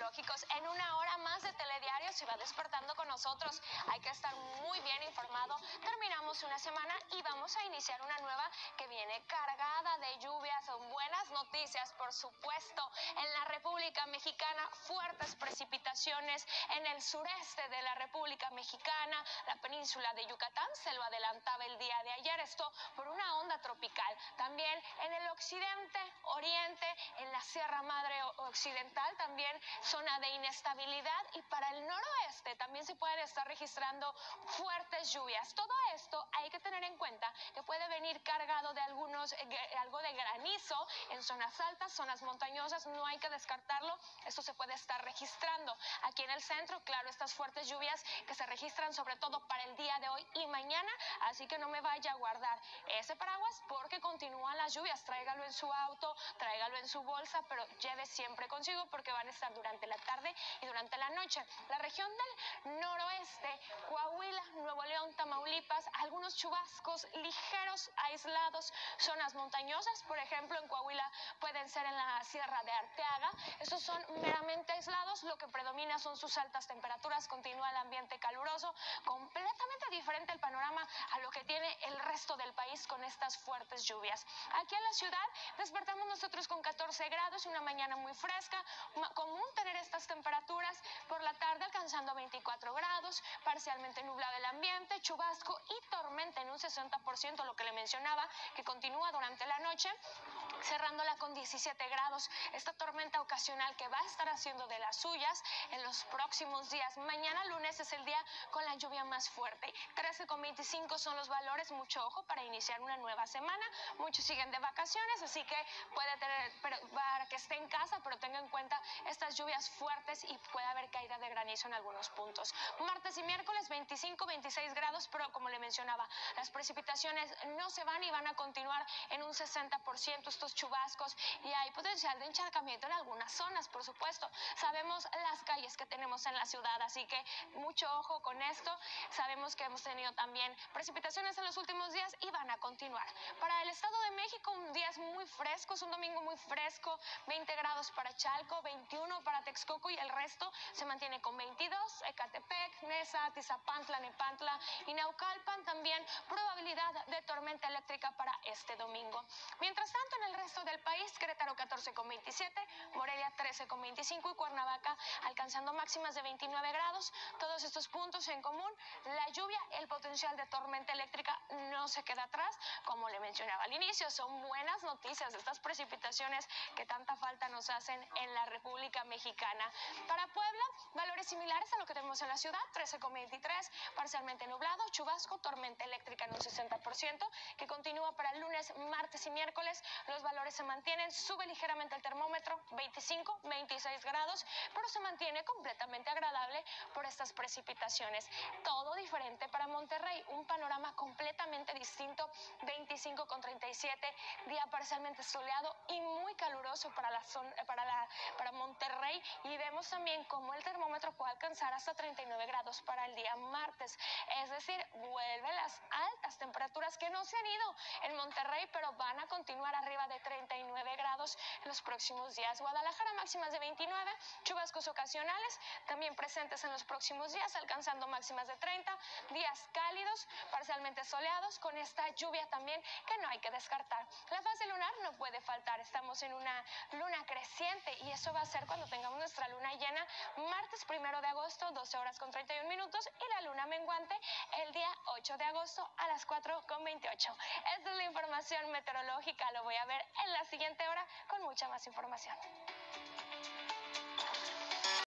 En una hora más de telediario se va despertando con nosotros. Hay que estar muy bien informado. Terminamos una semana y vamos a iniciar una nueva que viene cargada de lluvias. Buenas noticias, por supuesto. En la República Mexicana, fuertes precipitaciones en el sureste de la República Mexicana, la península de Yucatán se lo adelantaba el día de ayer. Esto por una onda tropical. También en el occidente, oriente, en la Sierra Madre Occidental, también zona de inestabilidad. Y para el noroeste también se pueden estar registrando fuertes lluvias. Todo esto hay que tener en cuenta que puede venir cargado de algunos, eh, algo de granizo en zonas altas, zonas montañosas. No hay que descartarlo. Esto se puede estar registrando. Aquí en el centro, claro, estas fuertes lluvias que se registran sobre todo para el día de hoy y mañana. Así que no me vaya a guardar ese paraguas porque continúan las lluvias. Tráigalo en su auto, tráigalo en su bolsa, pero lleve siempre consigo porque van a estar durante la tarde y durante la noche. La región del noroeste, Coahuila, Nuevo León, Tamaulipas, algunos chubascos ligeros, aislados, zonas montañosas, por ejemplo, en Coahuila ser en la Sierra de Arteaga. Estos son meramente aislados, lo que predomina son sus altas temperaturas, continúa el ambiente caluroso, completamente diferente el panorama a lo que tiene el resto del país con estas fuertes lluvias. Aquí en la ciudad despertamos nosotros con 14 grados, una mañana muy fresca, común tener estas temperaturas por la tarde alcanzando 24 grados, parcialmente nublado el ambiente, chubasco y tormenta en un 60%, lo que le mencionaba, que continúa durante la noche, cerrándola con 17 grados. Esta tormenta ocasional que va a estar haciendo de las suyas en los próximos días. Mañana lunes es el día con la lluvia más fuerte. 13,25 son los valores, mucho ojo para iniciar una nueva semana. Muchos siguen de vacaciones, así que puede tener, para que esté en casa, pero tenga en cuenta estas lluvias fuertes y puede haber caída de granizo en algunos puntos. Martes y miércoles 25, 26 grados, pero como le mencionaba, las precipitaciones no se van y van a continuar en un 60% estos chubascos y hay potencial de encharcamiento en algunas zonas, por supuesto. Sabemos las calles que tenemos en la ciudad, así que mucho ojo con esto. Sabemos que hemos tenido también precipitaciones en los últimos días y van a continuar. Para el Estado de México, un día es muy fresco, es un domingo muy fresco, 20 grados para Chalco, 21 para Texcoco y el resto se mantiene con 22, Ecatepec, Nesa, Tizapantla, Nepantla y Naucalpan también probabilidad de tormenta eléctrica para este domingo. Mientras tanto, en el resto del país, Querétaro 14,27, Morelia 13,25 y Cuernavaca alcanzando máximas de 29 grados. Todos estos puntos en común, la lluvia, el potencial de tormenta eléctrica no se queda atrás, como le mencionaba al inicio, son buenas noticias estas precipitaciones que tanta falta nos hacen en la República Mexicana. Para Puebla, valores similares a lo que tenemos en la ciudad, 13,23, parcialmente nublado, chubasco, tormenta eléctrica en un 60%, que continúa para lunes, martes y miércoles. Los valores se mantienen, sube ligeramente el termómetro, 25, 26 grados, pero se mantiene completamente agradable por estas precipitaciones. Todo diferente para Monterrey, un panorama completamente distinto, 25 con 37, día parcialmente soleado y muy caluroso para la zona, para la para Monterrey y vemos también cómo el termómetro puede alcanzar hasta 39 grados para el día martes. Es decir, vuelven las altas temperaturas que no se han ido en Monterrey, pero van a continuar arriba de 39 grados en los próximos días. Guadalajara máximas de 29, chubascos ocasionales también presentes en los próximos días, alcanzando máximas de 30, cálidos, parcialmente soleados, con esta lluvia también que no hay que descartar. La fase lunar no puede faltar, estamos en una luna creciente y eso va a ser cuando tengamos nuestra luna llena martes primero de agosto, 12 horas con 31 minutos y la luna menguante el día 8 de agosto a las 4 con 28. Esta es la información meteorológica, lo voy a ver en la siguiente hora con mucha más información.